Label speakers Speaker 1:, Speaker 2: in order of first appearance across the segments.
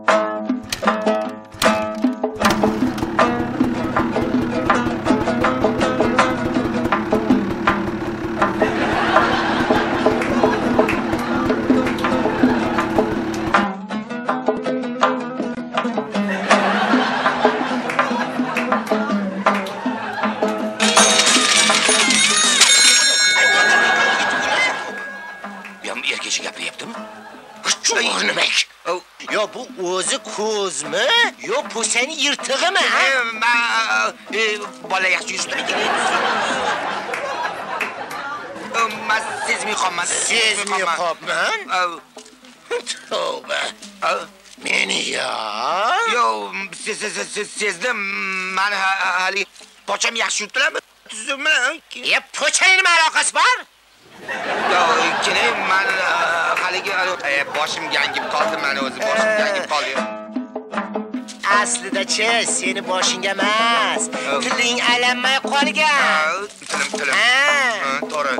Speaker 1: Yo,
Speaker 2: bu o'zi ko'zmi? Yo po'sani yirtig'imi? ha?
Speaker 1: Ma bola yaxshi yurishdan keyin. Ma sezmay qolman.
Speaker 2: Sezmay qolman. Tavba. Meni yo.
Speaker 1: Yo, se- se- se- se- sezdim. Mani ha- hali pocham yaxshi yuribdilarmi? Tuzimmi?
Speaker 2: Ya po'chaning nima aloqasi bor?
Speaker 1: Yo, keling, man haligi eh, boshim gangib qoldi, mani o'zi boshim gangib qoldi.
Speaker 2: Aslida-chi, seni boshingga emas, tiling aylanmay qolgan.
Speaker 1: Tilim, tilim. To'g'ri.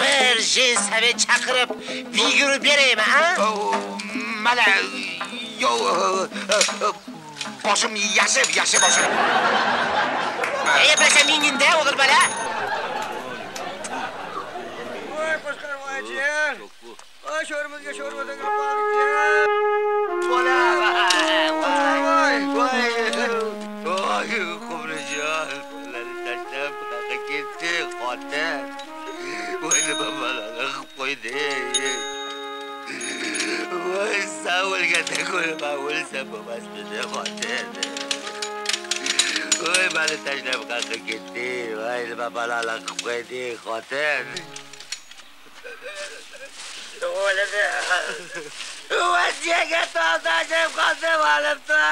Speaker 2: Bir jinsavi chaqirib, yugurib beraymi,
Speaker 1: oh, Mana yo eh, eh, boshim yashib, yashib boshim.
Speaker 2: Ey, bilasa mingingda o'g'il bola.
Speaker 3: Voy boshqarmoqchi. Voy sho'rimizga sho'rmadan kirib qoldik.
Speaker 2: Bola.
Speaker 3: Voy,
Speaker 1: Voy, voy, Qumrijon, bolani tashlab qayoqqa ketdi, xotin. Voy, nima bolani qilib qo'ydi. Voy, san o'lganda ko'raman, o'lsam bo'lmasmidi, xotin. Voy, mani tashlab qayoqqa ketdi. Voy, nima bolalar qilib qo'ydi, xotin. O'ladi. Vasiyaga tog'dashib qoldim, olibdi.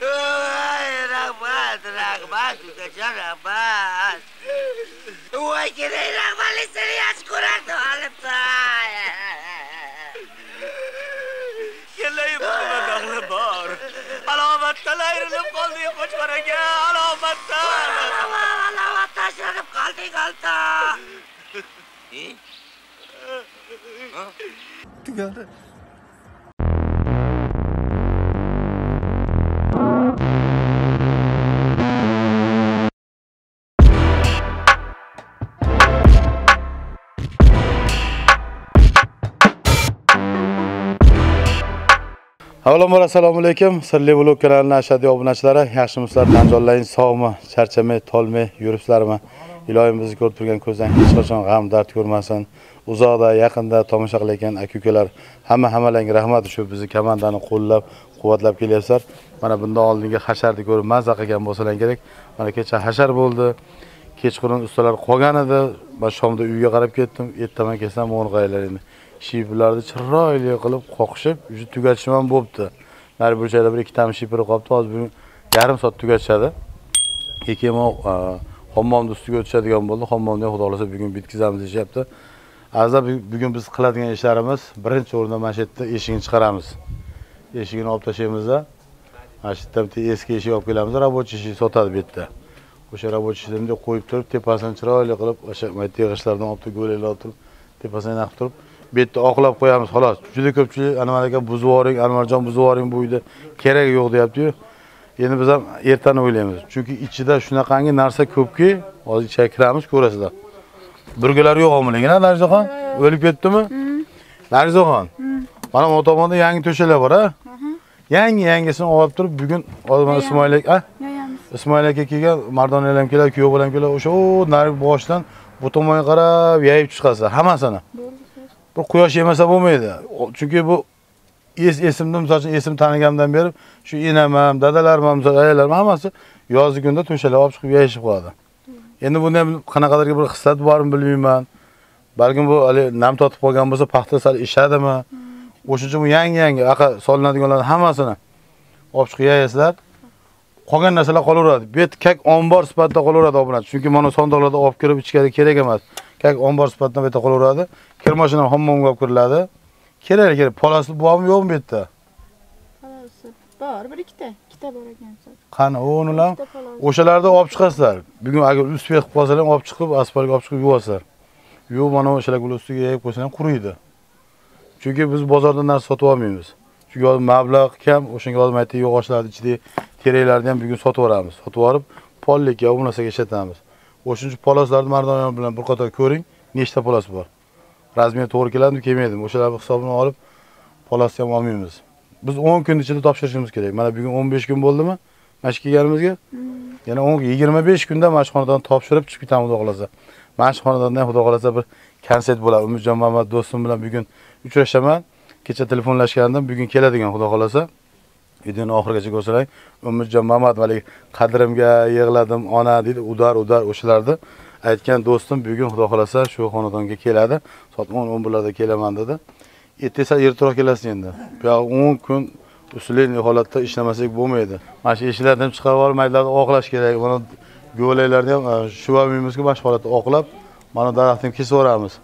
Speaker 1: Voy, rahmat, rahmat, ukajon, rahmat. Voy, kerak, rahmatli seni yaxshi ko'rardi, olibdi.
Speaker 3: Bug'una bor. Alomatdan ayrilib qoldik qo'chqor aka, alomatdan.
Speaker 2: Alavat tashlanib qolding, olta.
Speaker 3: Tugadi.
Speaker 4: Avvalambor assalomu alaykum. Sirli vlog kanalining ashaddiy obunachilari, yaxshimisizlar? Tanjollang sog'mi, charchamay, tolmay yuribsizlarmi? ilohim bizni ko'rib turgan ko'zdan hech qachon g'am, dard ko'rmasin. Uzoqda, yaqinda tomosha qilayotgan aka-ukalar, hamma hammalarga rahmat shu bizni komandani qo'llab, quvvatlab kelyapsizlar. Mana bundan oldingi hasharni ko'rib mazza qilgan bo'lsalar kerak. Mana kecha hashar bo'ldi. Kechqurun ustalar qolgan edi. man shomda uyga qarab ketdim. Ertaman kelsam o'ng'aylar endi. Shiyplarni chiroyli qilib qoqishib, уже tugatishim ham bo'pti. Nari burchakda bir ikki tam shipir qolibdi, hozir bugun yarim soat tugatishadi. Keyin hammomni ustiga o'tishadigan bo'ldi. Hammomni xudo xohlasa bugun bitkazamiz deyishyapti Azizlar, bugun biz qiladigan ishlarimiz birinchi o'rinda mana shu yerda eshigini chiqaramiz. Eshigini olib tashlaymizda. Mana shu yerdan bitta eski eshik olib kelamiz, рабочий eshik sotadi bu yerda. O'sha рабочий eshikni bunday qo'yib turib, tepasini chiroyli qilib, o'sha mayteg'ishlardan olib turib, go'laklar olib turib, tepasini naqib turib, bu yerda oqlab qo'yamiz xolos. Juda ko'pchilik anvar aka buzib yuboring, Anvarjon buzib yuboring bu uyda keragi yo'q deyapti-yu. Endi biz ham ertani o'ylaymiz. Chunki ichida shunaqangi narsa ko'pki, hozir ichga kiramiz, ko'rasizlar. Burgalar yo'q omligina, Narzaxon. O'lib ketdimi? Narzaxon. Mana bu tomonda yangi to'shalar bor, ha? Yangi yangisini olib turib, bugun hozir Ismoil aka, Ismoil aka kelgan, Mardonalar ham keladi, kuyov bilan keladi. O'sha narigi boshdan bu tomonga qarab yayib chiqasiz hammasini. Bu quyosh yemasa bo'lmaydi. Chunki bu es esimni misol uchun esim taniganimdan beri shu enam ham, dadalarim ham, ayalarim hammasi yozgi kunda to'shalar olib chiqib yashab qoladi. Endi buni ham qanaqadirki bir xislat bormi bilmayman. Balkim bu hali nam totib qolgan bo'lsa, paxta sal ishadimi? O'sha uchun bu yangi-yangi aqa solinadiganlarni hammasini olib chiqib yayasizlar Qolgan narsalar qolaveradi. Bu yerda kak ombor sifatida qolaveradi obunachi. Chunki mana sondoqlarda olib kirib ichkari kerak emas. Kak ombor sifatida bu yerda qolaveradi. Kir mashina hammomga olib kiriladi. Kerak kerak. Polasi bormi yo'qmi bu yerda?
Speaker 5: Bor, bir ikkita, ikkita bor ekan
Speaker 4: qani
Speaker 5: palov.
Speaker 4: o'shalarni olib chiqasizlar bugun agar ustiga qilib qolsalar olib chiqib asfaltga olib chiqib yuvasizlar yuvib mana o'shalar ustiga yeyib qo'ysalar ham quriydi chunki biz bozordan narsa sotib olmaymiz chunki hozir mablag' kam o'shanga hozir aytdik yog'ochlarni ichidagi teraklarni ham bugun sotib yuboramiz sotib yuborib pollikka bu narsaga ishlatamiz o'shaning uchun poloslarni mardon bilan bir qator ko'ring nechta polos bor razmeri to'g'ri keladimi kelmaydimi o'shalarni hisobini olib polosni ham olmaymiz. Biz 10 kun ichida topshirishimiz kerak. Mana bugun 15 kun bo'ldimi? Mana shu kelganimizga yana 10 25 kunda mana shu xonadan topshirib chiqib ketamiz xudo xohlasa. Mana shu xonadonda ham xudo xohlasa bir konsert bo'ladi. Umidjon mamat do'stim bilan bugun uchrashaman. Kecha telefonlashgandim bugun keladigan xudo xohlasa. Videoni oxirigacha ko'rsalang. Umidjon mamat haligi qadrimga yig'ladim ona deydi. Udar udar o'shalarni aytgan do'stim bugun xudo xohlasa shu xonadonga keladi. Soat 10 11larda kelaman dedi. Ertaga sal ertaroq kelasiz endi. Buyog'i 10 kun usulli holatda ishlamasak bo'lmaydi. Mana shu eshiklarni ham chiqarib olib maydalarni oqlash kerak. Mana go'laklarni e, ham shu olmaymizku mana shu holatda oqlab mana daraxtni ham kesib yuboramiz.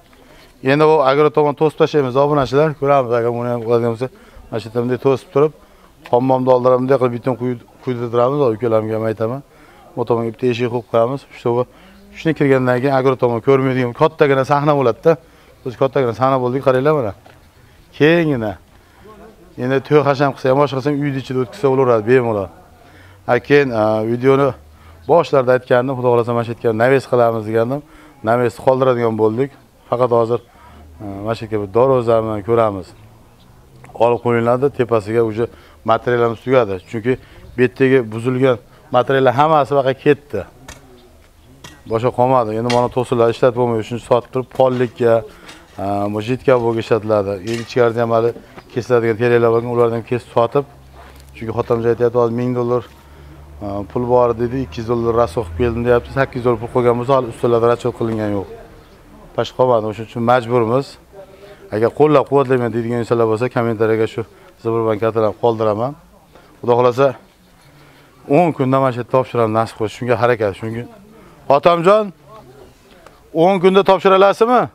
Speaker 4: Endi bu agro tomon to'sib tashlaymiz obunachilar. Ko'ramiz agar buni ham qiladigan bo'lsa mana shu yerda bunday to'sib turib hammomni oldidan bunday qilib bitta quydirtiramiz ukalarimga ham aytaman. Bu tomonga bitta eshik qo'yib qo'yamiz. Чтобы shuni kirgandan keyin agro ko'rmaydigan kattagina sahna bo'ladida biz kattagina sahna bo'ldik qaranglar mana kenggina endi to'y hasham qilsa ham boshqa qilsa ham uyni ichida o'tkazsa bo'laveradi bemalol. Ha keyin e, videoni boshlarda aytgandim xudo xohlasa mana shu yerga naves qilamiz degandim. Navesni qoldiradigan bo'ldik. Faqat hozir e, mana shu yerga bir dorozami ko'ramiz. Olib qo'yiladi tepasiga уже materiallarimiz tugadi. Chunki bu yerdagi buzilgan materiallar hammasi bu ketdi. Boshqa qolmadi. Endi mana to'sinlar ishlatib bo'lmaydi. Shuning sotib turib pollikka jitka bo'lga ishlatiladi. Endi ichkarida ham hali kesiladigan teraklar bo'lgan ulardan ham kesib sotib chunki xotinimiz aytyapti hozir ming dollar pul bor dedi ikki yuz dollar rasvo qilib keldim deyapti. Sakkiz yuz dollar pul qo'ygan bo'lsa hali ustalarda расчет qilingan yo'q. Boshqa qolmadi. O'shaning uchun majburmiz. Agar qo'llab quvvatlayman deydigan insonlar bo'lsa kommentariyaga shu zibirbank kartalarni qoldiraman. Xudo xohlasa o'n kunda mana shu yerda topshiramiz nasib qilsa shunga harakat. Shunga otamjon 10 kunda topshira olasizmi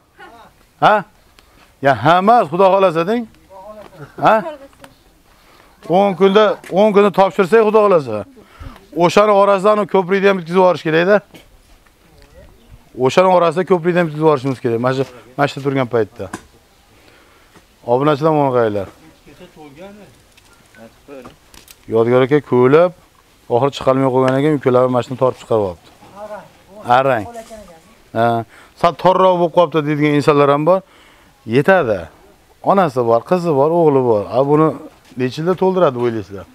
Speaker 4: ha? Ya hammasi xudo xolasa deng. Ha? 10 kunda 10 kunda topshirsak xudo xolasa. o'shani orasidan ko'prikni ham bitkazib yuborish kerakda o'shani orasida ko'prikni ham bitkazib yuborishimiz kerak. Mana shu mana shu turgan paytda. Obunachilar mo'ng'aylar. yodgor aka ko'lab oxiri chiqarmay qolgan ekan ukalari mana tortib chiqarib oldi. Arang. Sal torroq bo'lib qolibdi deydigan insonlar ham bor. Yetadi. Onasi bor qizi bor o'g'li bor. A buni necha yilda to'ldiradi o'ylaysizlar?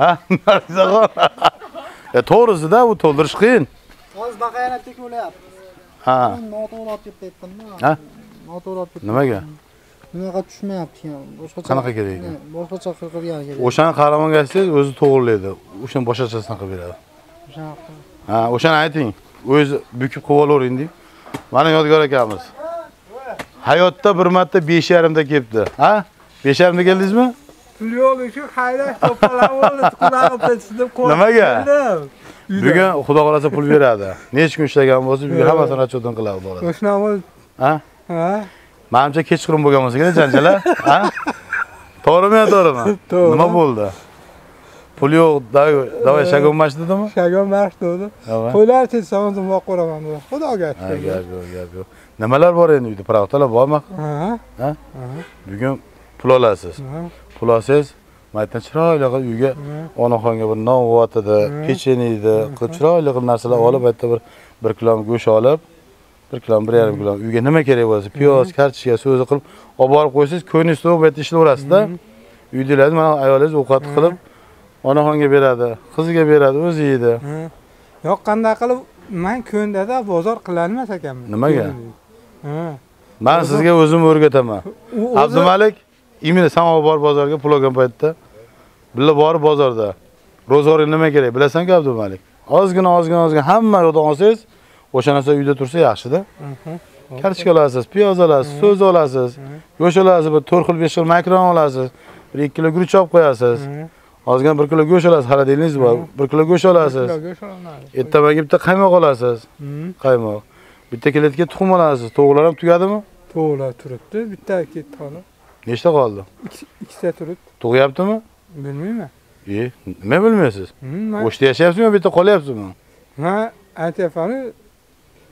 Speaker 4: Ha? Narsaxon e to'g'risida bu to'ldirish qiyin.
Speaker 6: Hozir baqayanatdek bo'lyapti.
Speaker 4: Ha.
Speaker 6: Noto'g'ri olib kelib ketdimda
Speaker 4: Ha?
Speaker 6: noto'g'ri olib ketdim
Speaker 4: nimaga?
Speaker 6: bunaqa tushmayapti ham boshqacha
Speaker 4: Qanaqa kerak ekan?
Speaker 6: boshqacha qilgan kerak.
Speaker 4: O'shani qahramonga aytsangiz o'zi to'g'irlaydi. O'shani boshqachasini qilib beradi.
Speaker 6: O'shanaqa
Speaker 4: ha o'shani ayting o'zi bukib olavering deng mana yodgor akamiz. Hayotda bir marta besh yarimda kelibdi. Ha? Besh yarimda keldingizmi
Speaker 3: Pul yo'q tinchitib qo'ydim.
Speaker 4: Nimaga? bugun xudo xohlasa pul beradi. Necha kun ishlagan bo'lsa bugun hammasini расчетini qiladi xudo xohlasa
Speaker 3: O'shanaqa
Speaker 4: ha?
Speaker 3: Ha?
Speaker 4: manimcha kechqurun bo'lgan bo'lsa kerak janjal a? to'g'rimi yo to'g'rimi?
Speaker 3: To'g'ri.
Speaker 4: nima bo'ldi pul yo'q давай давай shagon marsh dedimi
Speaker 3: Shagon marsh dedi.
Speaker 4: Давай.
Speaker 3: Qo'ylar tezsa o'zim boqib qo'raman dedi. Xudoga aytdi.
Speaker 4: gap yo'q gap yo'q nimalar bor endi uyda? Pravdalar bormi?
Speaker 3: Ha?
Speaker 4: bugun pul olasiz. Pul olsangiz maytdan chiroyli qilib uyga. Onaxonga bir non vatidi pechenye edi qilib chiroyli qilib narsalar olib ayerda bir bir kilo go'sht olib bir kilo bir yarim kilo uyga nima kerak bo'lsa piyoz kartoshka so'zi qilib olib borib qo'ysangiz ko'nglingiz to'lib bu yerda ishlayverasizda uydagilarni mana ayolingiz ovqat qilib onaxonga beradi qiziga beradi o'zi yeydi.
Speaker 3: Yo'q, qanday qilib men ko'ndada bozor qilolmas ekanman.
Speaker 4: Nimaga? Man sizga o'zim o'rgataman. Abdumalik именно bor bozorga pul olgan paytda birga borib bozorda. Ro'zg'orga nima kerak bilasanku abdumalik? Ozgina ozgina ozgina hamma yoqdan olsangiz o'sha narsa uyda tursa yaxshida. Kartoshka olasiz piyoz olasiz so'z olasiz go'sht olasiz bir to'rt xil besh xil makron olasiz bir ikki kilo guruch olib qo'yasiz ozgina bir kilo go'sht olasiz xolodilningiz bor bir kilo go'sht olasiz ertamaga bitta qaymoq olasiz qaymoq bitta kiletga tuxum olasiz tovuqlar ham tugadimi
Speaker 3: To'g'ri turibdi. Bitta ketdi hali.
Speaker 4: nechta qoldi
Speaker 3: Ikkita turibdi.
Speaker 4: tug'yaptimi
Speaker 3: Bilmayman.
Speaker 4: E, nima bilmaysiz?
Speaker 7: Man
Speaker 4: O'shda yashayapsizmi yo bu yerda qolyapsizmi?
Speaker 7: ha aytyapmanu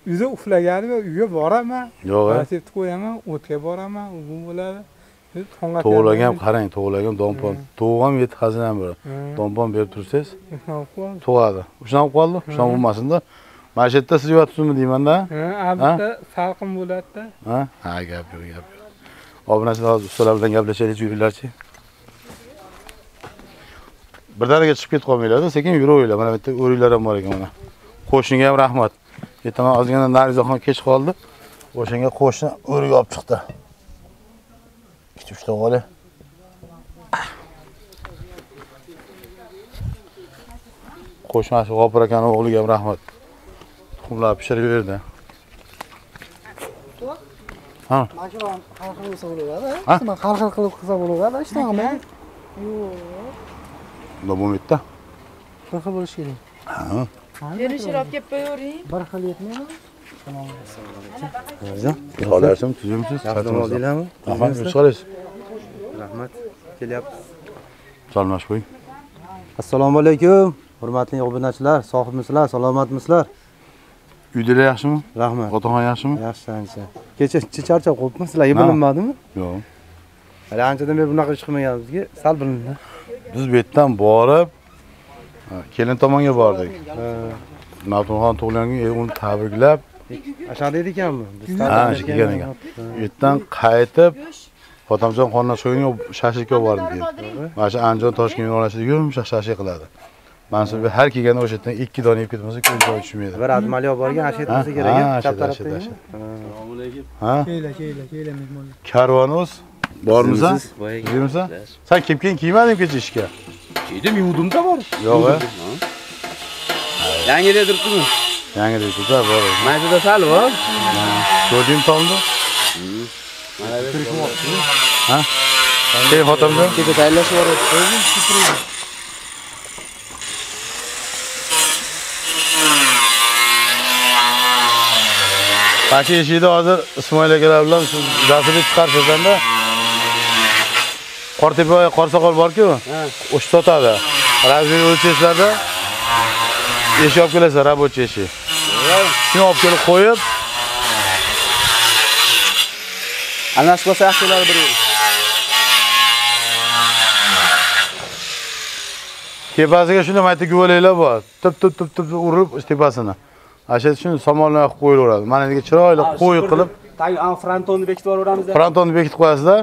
Speaker 7: uyda uxlaganimda uyga boraman
Speaker 4: Yo'q, e.
Speaker 7: qo'yaman o'tga boraman u bu bo'ladi Yarim-
Speaker 4: qarang, tug'ilgan donpon. Tug'ib ham yetti xazina bor.
Speaker 7: Ha,
Speaker 4: Donpon berib tursangiz, tug'adi. Shunaqa qoldi, shunaqa bo'lmasinda. Mana shu yerda siz yotibsizmi deymanda?
Speaker 7: ha albatta salqin bo'ladida
Speaker 4: Ha? Ha, gap yo'q, gap yo'q. Obunachilar hozir ustalar bilan gaplashaylik, yuringlarchi. Birdaniga chiqib ketib qolmanglar-da, sekin yuraveringlar. Mana bu yerda o'ringlar ham bor ekan mana. Qo'shniga ham rahmat. Ertaman ozgina Narizaxon kech qoldi. O'shanga qo'shni o'rik olib chiqdi. Ikkita uchta olib. Qo'shni shu G'ofur akani o'g'liga ham rahmat. Tuxumlar pishirib berdi.
Speaker 8: Mana shu har xil bo'lsa bo'laveradi.
Speaker 4: Ha?
Speaker 8: Mana har xil qilib qilsa bo'laveradi, ishtog'imi?
Speaker 4: Unda bo'lmaydi-da.
Speaker 8: Bir xil bo'lishi kerak.
Speaker 4: Ha.
Speaker 9: Berishib olib kelib qo'yavering.
Speaker 8: Bir xil yetmaymi?
Speaker 4: Qolarsiz, tuzumsiz?
Speaker 10: Yaxshi oldinglarmi?
Speaker 4: Rahmat, chiqarasiz.
Speaker 10: Rahmat. Kelyapmiz.
Speaker 4: Salmash qo'ying.
Speaker 10: Assalomu alaykum. Hurmatli obunachilar, sog'misizlar, salomatmisizlar?
Speaker 4: Uydalar yaxshimi?
Speaker 10: Rahmat.
Speaker 4: Otaxon yaxshimi?
Speaker 10: Yaxshi ancha. Kecha charchab qolibmi? Sizlarga bilinmadimi?
Speaker 4: Yo'q.
Speaker 10: Hali anchadan beri bunaqa ish qilmaganimizga sal bilindi.
Speaker 4: Biz bu yerdan borib kelin tomonga bordik. Matumxon tug'ilgan kun uni tabriklab,
Speaker 10: Ashada edi ekanmi? Biz
Speaker 4: ha, shu kelgan ekan. U yerdan qaytib Potamjon qondan so'yinga shashlikka bordim keyin. Mana shu Andijon Toshkent yo'nalishida yumshoq shashlik qiladi. Mansur har kelganda o'sha yerdan 2 dona yeb ketmasa ko'z joyi tushmaydi.
Speaker 10: Bir admali olib borgan Ashad bo'lsa
Speaker 4: Ha,
Speaker 10: kerak,
Speaker 4: ha,
Speaker 10: chap tarafda.
Speaker 4: Ashad, Ha?
Speaker 8: Keyla, keyla, keyla mehmonlar.
Speaker 4: Karvonoz bormisan? Yurmisan? Sen kepken kiymading kecha ishga?
Speaker 11: Kiydim, yuvdimda bor.
Speaker 4: Yo'q, a?
Speaker 11: Yangi redirtimi?
Speaker 4: Yangi reja bor.
Speaker 11: Mayda sal bor.
Speaker 4: Ko'rding tomni? Ha? Ey xotinjon,
Speaker 10: Kecha tayyorlash bor edi.
Speaker 4: mana shu eshikda hozir Ismoil akalar bilan siz dasturga chiqarsizlarda Qortepa Qorsoqol bor-ku? O'sha sotadi. Razmer o'lchashlarda eshik olib kelasizlar, рабочий eshik. Shuni olib kelib qo'yib,
Speaker 10: Almashib qolsa yaxshi bo'lar bir
Speaker 4: tepasiga shuni mayta guvalaklar bor. Tip tip tip tip urib tepasini. Asha shuni somonlar qilib qo'yilaveradi. Mana bunga chiroyli qo'y qilib
Speaker 11: Tag frontonni bekitib yuboramiz.
Speaker 4: frontonni bekitib qo'yasizlar.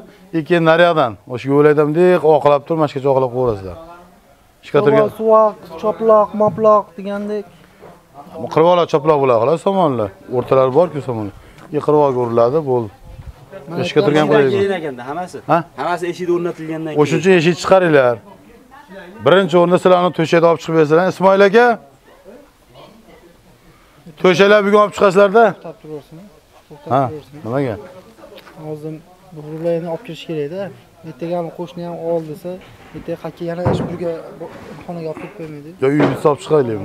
Speaker 4: Keyin naryoqdan o'sha guvalakdan bunday oqlab turib, mana shu yerga oqlab qo'yasizlar. Ishga turgan
Speaker 8: Suvoq, choploq, moploq degandek.
Speaker 4: qirvoqlar choploq bo'ladi xolos somonlar. O'rtalari bor-ku somonlar. Keyin qirvoqga uriladi, bo'ldi. Ishga turgan
Speaker 11: keyin ekanda hammasi.
Speaker 4: Ha?
Speaker 11: Hammasi eshikda o'rnatilgandan keyin.
Speaker 4: O'shuning uchun eshik chiqaringlar. Birinchi o'rinda sizlarni to'shakda olib chiqib bersizlar. Ismoil aka. To'shaklar bugun olib chiqasizlarda? Ha, nimaga?
Speaker 8: Hozir bu olib kirish kerak-da. Ertaga ham qo'shni ham ol desa, ertaga qayerga yana ish xonaga olib ketib qo'ymaydi.
Speaker 4: Yo uy bitsa olib chiqaylik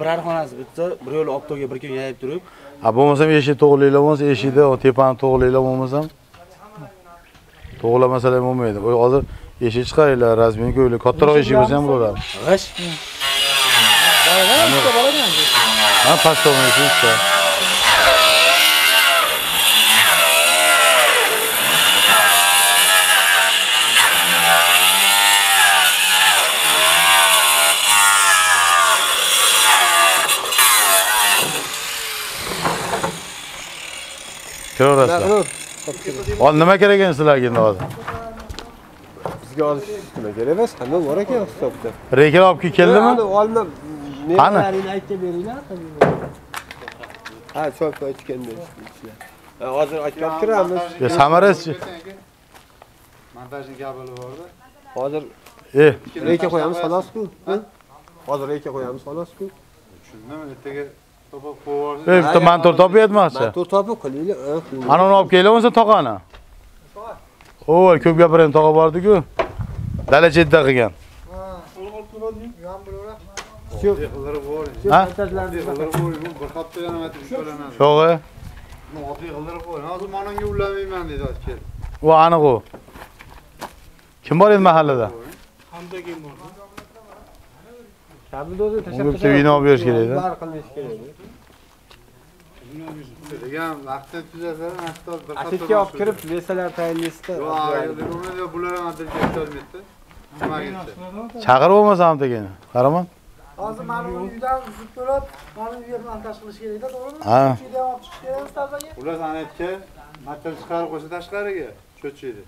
Speaker 11: birar xonasi bitsa, bir yo'l optoga bir kun yayib turib,
Speaker 4: Ha, bo'lmasam eshik to'g'rilaylar bo'lmasa, eshikda tepani to'g'rilaylar bo'lmasam to'g'rilamasalar ham bo'lmaydi. Hozir eshik chiqaringlar, razmini ko'ylar. Kattaroq eshik bo'lsa ham bo'laveradi.
Speaker 11: g'ish.
Speaker 8: Bolalar ikkita bolagan.
Speaker 4: Ha, pastdan eshik Kiraverasizlar. Hozir nima kerak ekan sizlarga endi hozir?
Speaker 12: Bizga olish nima kerak emas, hamma bor ekan hisobda.
Speaker 4: Reyklar olib kelib keldimi?
Speaker 12: Olimdan
Speaker 4: Qani?
Speaker 12: aytib beringlar. Ha, chop aytganda. Hozir aytib turamiz.
Speaker 4: Yo, samarasi.
Speaker 12: Hozir
Speaker 4: E,
Speaker 12: reyka qo'yamiz xolos-ku. Hozir reyka qo'yamiz xolos-ku.
Speaker 4: e, bitta mantor topyapmoqchi.
Speaker 12: Tur topib qilinglar. ha, qilinglar.
Speaker 4: Ana uni olib kelamiz tog'ani. O, ko'p gapirgan tog'a bordi-ku. Dala chetda qilgan. Ha? Sho'g'i. U aniq u. Kim bor edi mahallada?
Speaker 12: Kabelni o'zi tashlab
Speaker 4: Unga bitta vino olib berish kerak-da.
Speaker 12: Bar qilmish kerak.
Speaker 3: degan asta bir
Speaker 12: Atikka olib kirib, vesalar tayinlaysizda.
Speaker 3: bular ham adilga yetolmaydi
Speaker 4: chaqirib olmasam tegini qarama
Speaker 6: hozir mana bu uydan bo'lib mana bu yerni montaj qilish kerakda to'g'rimi
Speaker 4: ha.
Speaker 6: Uydan olib chiqish kerak ustazaga
Speaker 3: ular sanaytga material chiqarib qo'ysa tashqariga cho'chiydi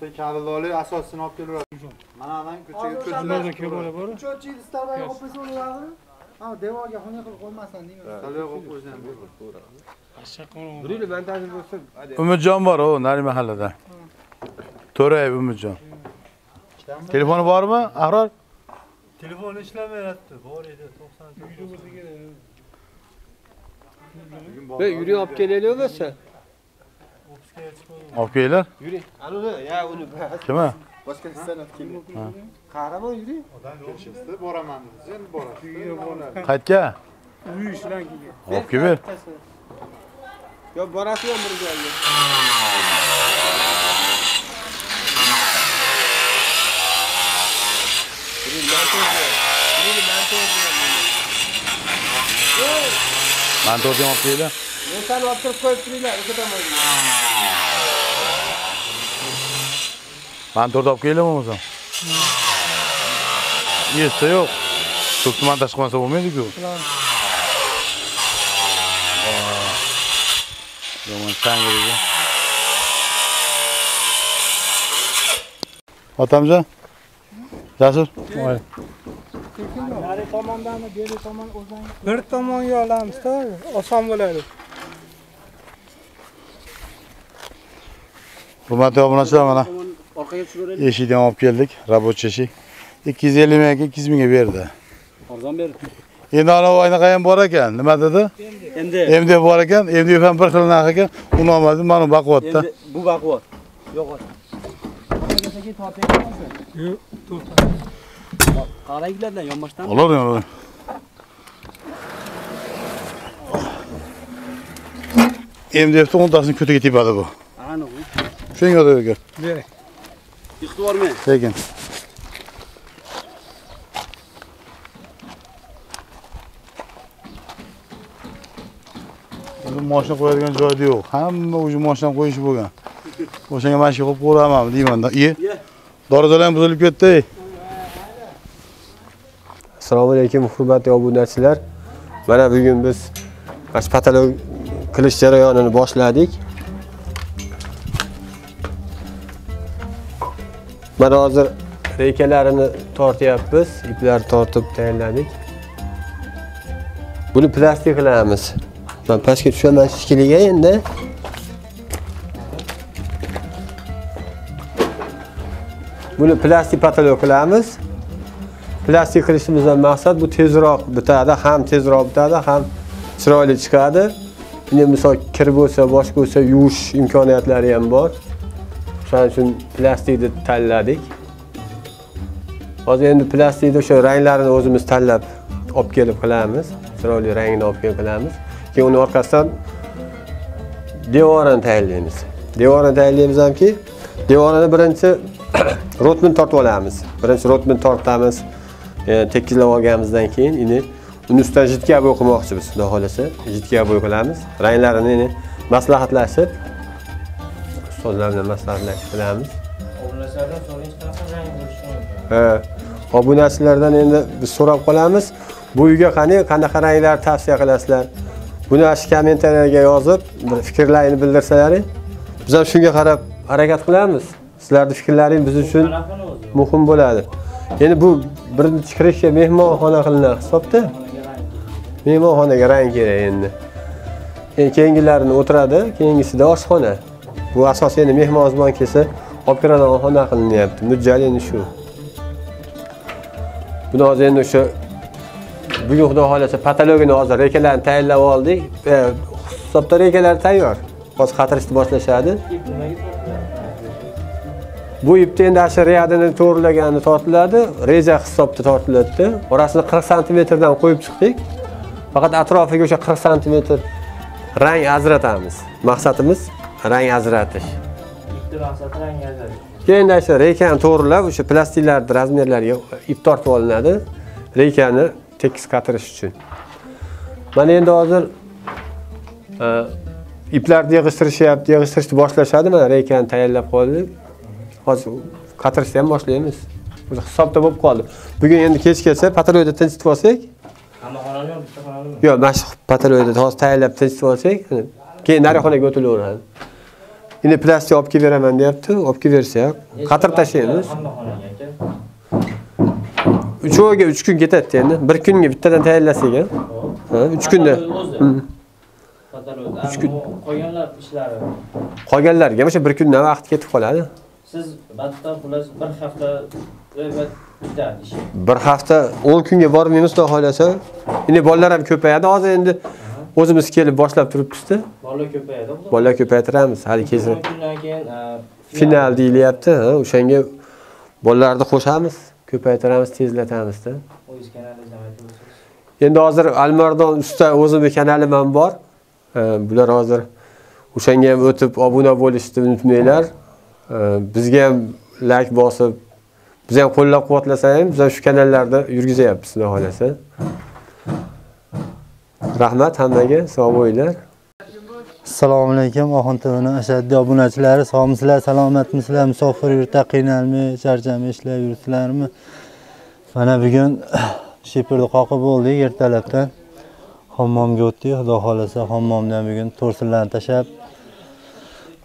Speaker 3: shunday kaliloli asosini olib kelaveradi mana anan ko'chaga cho'chiydi
Speaker 6: cho'chiydi ustazaga olib qo'ysa bo'ladimi ha devorga xunuk qilib qo'ymasdan deyman
Speaker 3: Salga qo'yib qo'ysa ham
Speaker 12: Bir yil montajni bo'lsa,
Speaker 4: umidjon bor u nari mahallada to'rayev umidjon telefoni bormi ahror
Speaker 3: telefoni ishlamayapti bor edi to'qson
Speaker 12: Be, yuring olib kelaylik bo'lsa.
Speaker 4: Olib kelinglar.
Speaker 12: Yuring. Anuni, ya uni bas.
Speaker 4: kimi
Speaker 12: Boshqa hissani olib keling. Qarama yuring.
Speaker 3: kelishdi boraman dedi. Endi borasiz.
Speaker 4: Qaytga? Olib kelib ber
Speaker 12: Yo borasi ham bir joyga.
Speaker 4: man to'rtga olib kelinglar
Speaker 12: Men seni olib turib qo'yib turinglar, tomonga.
Speaker 4: man to'rt olib kelinglar bo'lmasam yetsa yo'q to'rtni montaj qilmasa bo'lmaydiku yomon changirdi otamjon jasur voy
Speaker 6: tomondanmi beri tomon o'zangiz
Speaker 3: bir tomonga olamizda oson bo'ladi
Speaker 4: hurmatli obunachilar mana
Speaker 13: orqaga tushaveraylik
Speaker 4: eshikni ham olib keldik рабочий eshik ikki yuz ellik mingga ikki yuz mingga berdi.
Speaker 13: Arzon ber
Speaker 4: endi anavi anaqa ham bor ekan. Nima dedi?
Speaker 13: Endi.
Speaker 4: Mdf bor ekan mdf ham bir xil narx ekan. Uni olmadi mana bu baquvvatda.
Speaker 13: Bu baquvvat. Yo'q qaraygilarda yonboshdan
Speaker 4: olavering mdfni o'ntasini ko'taga tepadi bu shunga o'tadi
Speaker 13: iqtibormi
Speaker 4: lekin Endi moshina qo'yadigan joyda yo'q. Hamma уже moshina qo'yishi bo'lgan. O'shanga mana shu qo'yib qo'yaman deymanda iye. Dorizalar ham buzilib ketdi
Speaker 12: Assalomu alaykum hurmatli obunachilar. Mana bugun biz mana shu patolog qilish jarayonini boshladik. Mana hozir reykalarini tortyapmiz, iplar tortib tayyorladik. Buni plastik qilamiz. Men pastga tushaman shikiliga endi. Buni plastik patolog qilamiz. plastik qilishimizdan maqsad bu tezroq bitadi ham tezroq bitadi ham chiroyli chiqadi endi misol kir bo'lsa boshqa bo'lsa yuvish imkoniyatlari ham bor shuning uchun plastikni tanladik. Hozir endi plastikni o'sha ranglarini o'zimiz tanlab olib kelib qilamiz chiroyli rangini olib kelib qilamiz keyin uni orqasidan devorini tayyorlaymiz. Devorini tayyorlaymiz hamki devorini birinchi rotmin tortib olamiz. Birinchi rotmin tortamiz. E, Tekislab olganimizdan keyin endi uni ustidan jitka bo'y qilmoqchimiz xudo xohlasa. Jitka bo'y qilamiz. Ranglarini maslahatlashib endi maslahatlashib ustozlar bilan maslahatlashib qilamiz ha obunachilardan endi biz so'rab qolamiz. Bu uyga qani qanaqa ranglar tavsiya qilasizlar? Buni kommentariyaga yozib bir fikrlaringni bildirsalaring. Biz ham shunga qarab harakat qilamiz. Sizlarni fikrlaringiz biz uchun muhim bo'ladi. Endi bu birinchi kirishga mehmonxona qilinadi hisobda? Mehmonxonaga rang kerak endi. Keyingilarini o'tiradi keyingisida oshxona bu asosiy endi mehmon ozmon kelsa olib kiradi xona qilinyapti? Mo'ljali endi shu. Buni hozir endi o'sha bugun xudo xohlasa patologini hozir rekalarni tayyorlab oldik. E, hisobda rekalar tayyor. Hozir qatirishni boshlashadi. Bu ipni endi ana shu riyadini to'g'rilagani tortiladi. Reja hisobda tortiladida. Orasini 40 santimetrdan qo'yib chiqdik. Faqat atrofiga o'sha 40 santimetr rang ajratamiz. Maqsadimiz rang ajratish Keyin o'sha reykani to'g'rilab, o'sha plastiklarni razmerlariga ip tortib olinadi. Reykani tekis qatirish uchun. Mana endi hozir e, iplarni yig'ishtirishyapti, yig'ishtirishni boshlashadi. Mana reykani tayyorlab qoldik. Hozir qatirishni ham boshlaymiz. O'zi hisobda bo'lib qoldi. Bugun endi kechgacha pataloyda tinchitib olsak,
Speaker 13: Hamma xonani yo'q, bitta xonani
Speaker 12: yo'q, mana shu pataloyda hozir tayyorlab tinchitib olsak, keyin nari xonaga o'tilaveradi. Endi plastik olib kelib beraman deyapti, olib kelib bersa, qatirib tashlaymiz. Uchoviga 3 kun ketadi endi. Bir kunga bittadan tayyorlasak. Ha, 3 kunda. Uch kun.
Speaker 13: Qolganlar ishlari.
Speaker 12: Qolganlarga o'sha bir kundan vaqt ketib qoladi.
Speaker 13: Siz battan xullas bir hafta.
Speaker 12: Bir hafta 10 kunga bormaymiz, xudo xolasa. Endi bolalar ham ko'payadi. Hozir endi o'zimiz kelib boshlab turibmiz-da.
Speaker 13: Bola ko'payadi.
Speaker 12: Bolalar ko'paytiramiz. Hali
Speaker 13: keyin e,
Speaker 12: Final deyilyapti. Ha, o'shanga bolalarni qo'shamiz, ko'paytiramiz, tezlatamiz-da. Endi hozir Almardon usta o'zimning kanalim ham bor. E, Bular hozir o'shanga ham o'tib obuna bo'lishni unutmanglar. E, Bizga ham like bosib, biz ham qo'llab-quvvatlasa ham biz ham shu kanallarda yurgizyapmiz, xudo xolasa. Rahmat hammaga, sog' bo'linglar.
Speaker 6: assalomu alaykum oxun tvni ashaddiy obunachilari sog'misizlar salomatmisizlar musofir yurtda qiynalmay charchamay ishlab yuribsizlarmi? Mana bugun shepirni qoqib bo'ldik ertalabdan. Hammomga o'tdik xudo xohlasa hammomdan bugun to'rsinlarni tashlab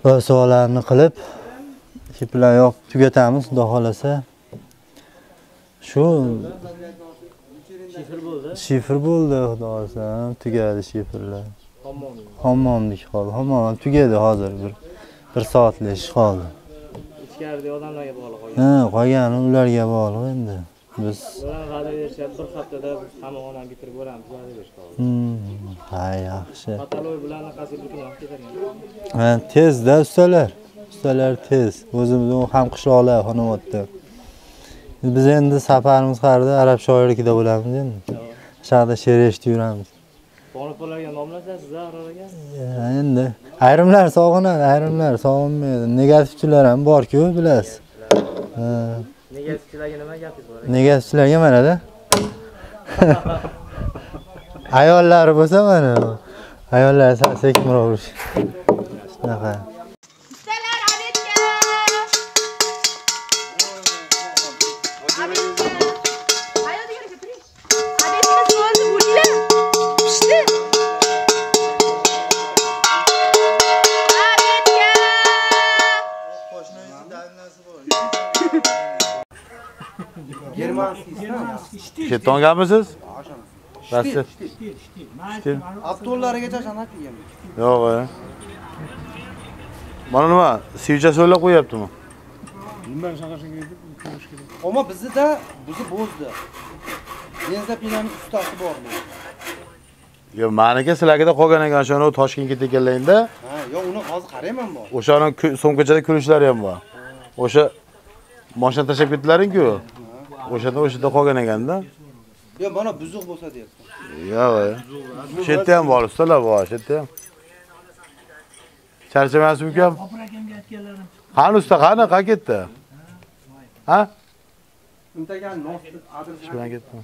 Speaker 6: ro'solarni qilib shepirlarni yopib tugatamiz xudo xohlasa. Shu
Speaker 13: Shifr bo'ldi.
Speaker 6: shifr bo'ldi xudo xohlasa tugadi shifrlar hammomniki qoldi hammom ham tugadi hozir bir bir soatlik ish qoldi
Speaker 13: Ichkaridagi odamlarga bog'liq qolgan.
Speaker 6: ha qolgani ularga bog'liq endi biz
Speaker 13: va'da berishyapti, bir haftada hamma xonani bitirib bo'lamiz, va'da berishdi.
Speaker 6: hmm, ha yaxshi
Speaker 13: Pataloy bilan anaqasi bir kun vaqt ketadi.
Speaker 6: ha tezda ustalar ustalar tez o'zimiz ham qishloqlar xonobodda biz endi safarimiz qayerda arab shoirlikida bo'lamiz endi. Shu yoqda she'r eshitib yuramiz
Speaker 13: Bolalarga nomlasasiz, Ahror aka?
Speaker 6: Endi ayrimlar sog'inadi ayrimlar sog'inmaydi. Negativchilar ham borku bilasiz.
Speaker 13: Negativchilarga nima gapingiz bor?
Speaker 6: negativchilarga manada ayollari bo'lsa mana ayollar sal sekinroq yurish shunaqa
Speaker 4: Ketonganmisiz? Rossiya.
Speaker 14: Avtollarigacha sanab kelgan.
Speaker 4: Yo'q. e. Mana nima? Sivcha so'ylab qo'yaptimi?
Speaker 14: Ammo bizda bizni bo'zdi. Benzapinamiz ustasi bor bu.
Speaker 4: Yo, maniki sizlarga qolgan ekan o'shani Toshkentga tekinlayinda.
Speaker 14: Ha, yo'q uni hozir qarayman bor.
Speaker 4: O'shani so'mkachada kulishlari ham bor. O'sha mashina tashlab ketdilaring-ku. O'shanda o'shada qolgan ekanda.
Speaker 14: Yo, mana buzuq bo'lsa deyapti.
Speaker 4: Yo'q. e. Shu yerda ham bor, ustalar bor, shu yerda ham. Charchamayapsiz ukam? Qani usta, qani, qayerga ketdi? Ha?
Speaker 14: Untagan nosti adres
Speaker 4: Shu bilan ketdim.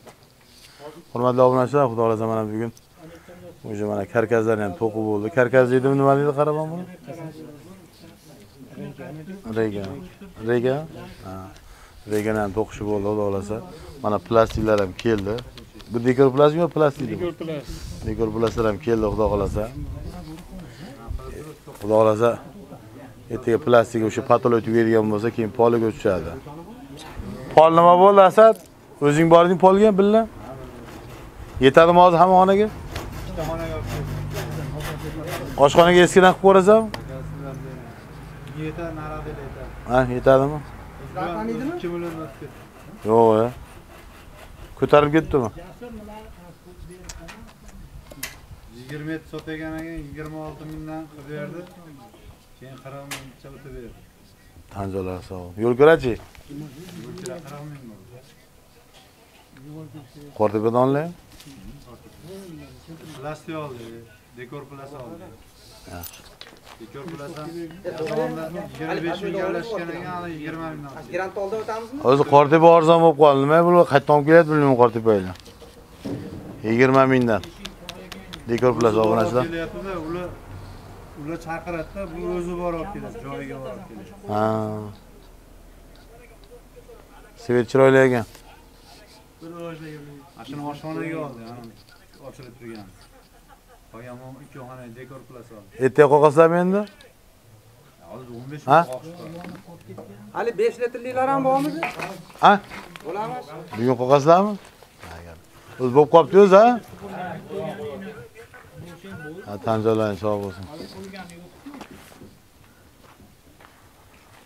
Speaker 4: Hurmatli obunachilar, xudo xolasa mana bugun o'sha mana karkazlar ham to'qib bo'ldi. Karkaz deydimi, nima deydi buni? Rega. Rega? Regani ham to'qishi bo'ldi, xudo xolasa. Mana plastiklar ham keldi. Bu dekor plastikmi, plastik? Dekor plastik. Dekor plastik ham keldi, xudo xolasa. Xudo xolasa ertaga plastik o'sha patoloy tugaydigan bo'lsa, keyin poliga tushadi. Pol nima bo'ldi Asad? O'zing bording polga billa? Yetadimi hozir hamma xonaga? Oshxonaga eskidan qilib ko'rasan?
Speaker 3: Yeta narada yeta.
Speaker 4: Ha, yetadimi?
Speaker 3: 2 million o'tib ketdi.
Speaker 4: Yo'q, ya. Ko'tarib ketdimi?
Speaker 3: 20 et sotagan ekan 26 mingdan qilib berdi. Keyin 40 mingcha o'tib berdi.
Speaker 4: Tanjolar sog'. Yo'l ko'rachi?
Speaker 3: Yo'lchilar 40 ming bo'ldi.
Speaker 4: Qortepadanlar.
Speaker 3: Plastik oldi. dekor pulasi oldi. Dekor pulasi davomida 25 ming gaplashishgan ekan, hali 20 mingdan
Speaker 14: grant oldi o'tamizmi?
Speaker 4: O'zi qortepa arzon bo'lib qoldi. Nima bu qayerdan olib kelyapti bilmayman qortepalar yigirma mingdan. Dekor obunachilar.
Speaker 3: Kelyapti-da, ular ular chaqiradida, bu o'zi borib olib keladi, joyiga borib olib keladi.
Speaker 4: ha. Svet chiroyli ekan.
Speaker 3: Shuni oshxonaga oldi, ochilib turgan. Ikki xona dekor oldi.
Speaker 4: ertaga qo'yasizlarmi endi?
Speaker 3: Hozir 15
Speaker 4: Ha?
Speaker 3: ming
Speaker 14: hali 5 litrliklar ham bormi?
Speaker 4: Ha?
Speaker 14: Bo'lamiz
Speaker 4: bugun qo'yasizlarmi o'zi bo'lib qolibdi o'zi ha? Ha tan joylaring sog' bo'lsin.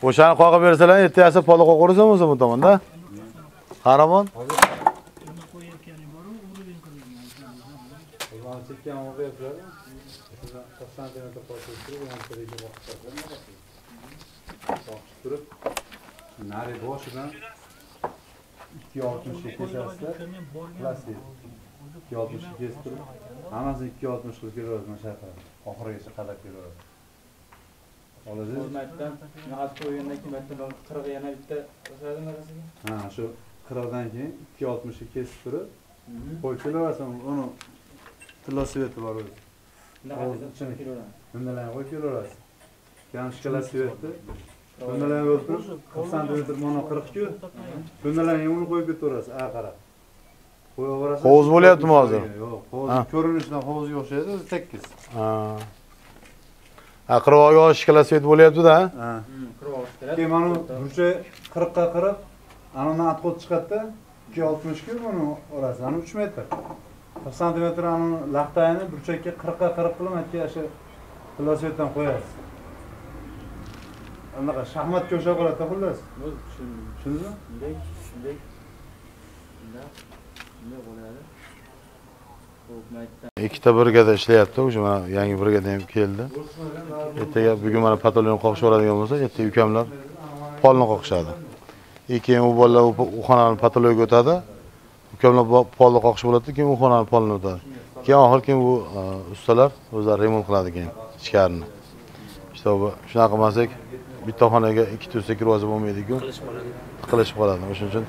Speaker 4: O'shani qoqib bersalar ertasi pola qo'yib o'zi bu tomonda? Qaramon
Speaker 3: Ularni Shunda 90 sm qo'yib turib, boqib Boqib turib, nari boshidan 260 ga kesasizlar. Plastik. 260 ga kesib turib, hammasini 260 qilib kelaverasiz mana shu yoqqa. Oxirigacha qadab kelaverasiz. Olasiz.
Speaker 13: xizmatdan naqd qo'ygandan keyin bitta qirq yana bitta narasiga
Speaker 3: Ha, shu 40 dan keyin 260 ga kesib turib, qo'yib kelaverasiz. Uni tilla sveti bor o'zi. Bundalarni qo'yib kelaverasiz. Yana shkala svetni bundalarni turib, 40 santimetr mana 40 ku. Bundalarni uni qo'yib ketaverasiz, a qarab. Qo'yib yuborasiz.
Speaker 4: Hovuz bo'lyaptimi hozir?
Speaker 3: Yo'q,
Speaker 4: Ha.
Speaker 3: hovuz ko'rinishidan hovuzga o'xshaydi, tekis.
Speaker 4: ha ha qirg'oqga osh ikkala svet bo'lyapti-da
Speaker 3: Ha. Keyin mana burchak 40 ga 40, ana undan отход chiqadi-da, 260 ku buni orasi, ana 3 metr. 40 santimetr laxtayni burchakka 40 ga 40 qilib aytga shu velosipeddan qo'yasiz. Anaqa shaxmatga o'xshab qoladi xullas. Tushundingmi?
Speaker 13: shunday shunday shunday shunday bo'ladi
Speaker 4: ikkita brigada ishlayapti o'sha mana yangi brigada ham keldi ertaga bugun mana patalyon qoqishib yuboradigan bo'lsa ertaga ukamlar polni qoqishadi и keyin u bolalar u xonani patalyonga o'tadi ukamlar polni qoqish bo'ladi keyin u xonani polni o'tadi keyin oxiri keyin bu e, ustalar o'zlari remont qiladi keyin ichkarini. Bu shunaqa qilmasak bitta xonaga ikkita usta kirib bo'lmaydiku. Qilishib qoladi o'shaning uchun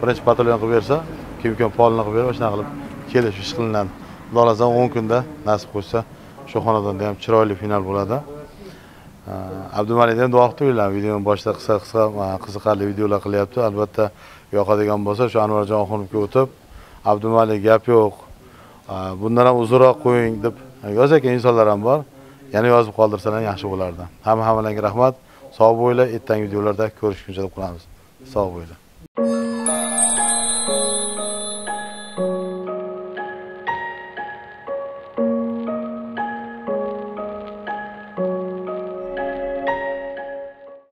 Speaker 4: birinchi patalyon qilib bersa keyin ukam polni qilib berib shunaqa qilib kelishish qilinadi xudo xohlasa o'n kunda nasib qilsa shu xonadonda ham chiroyli final bo'ladi. Abdumalikda ham duo qilib turinglar videoni boshida qisqa qisqa e, qiziqarli videolar qilyapti. Albatta yoqadigan bo'lsa shu anvarjon oxunovga o'tib abdumalik gap yo'q. Bundan ham uzunroq qo'ying deb e, yozayotgan insonlar ham bor. Yana yozib qoldirsalar yaxshi bo'lardi. Hamma hammalarga rahmat. Sog' bo'linglar ertangi videolarda ko'rishguncha deb qolamiz. Sog' bo'linglar